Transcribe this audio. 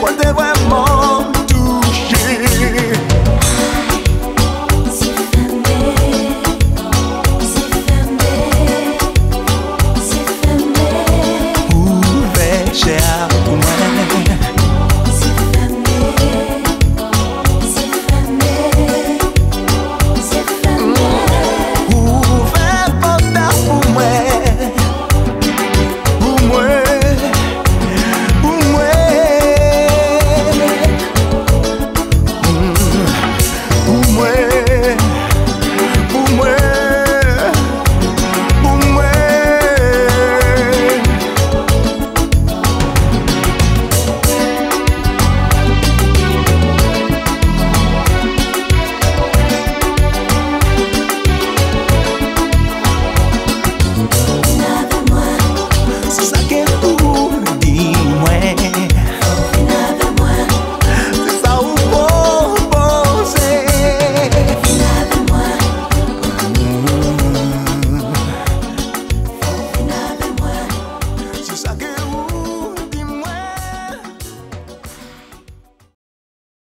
después te